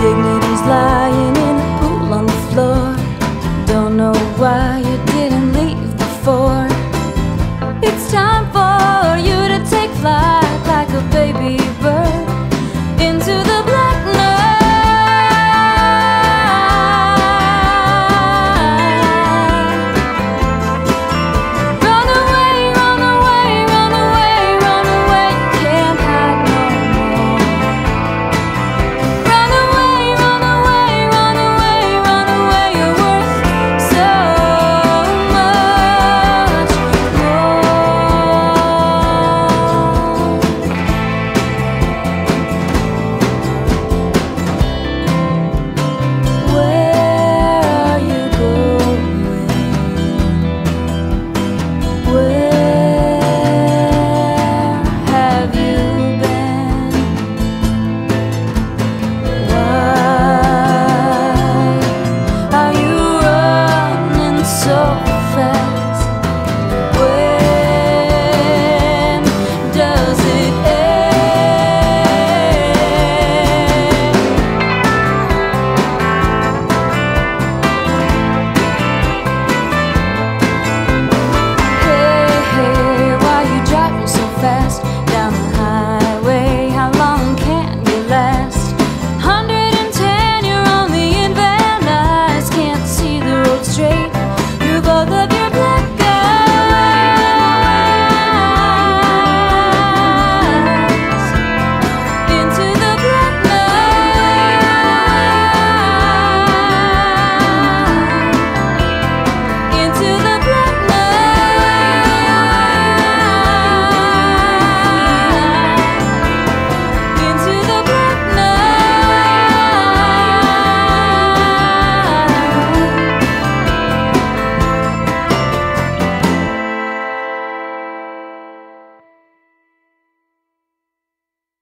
dignity's like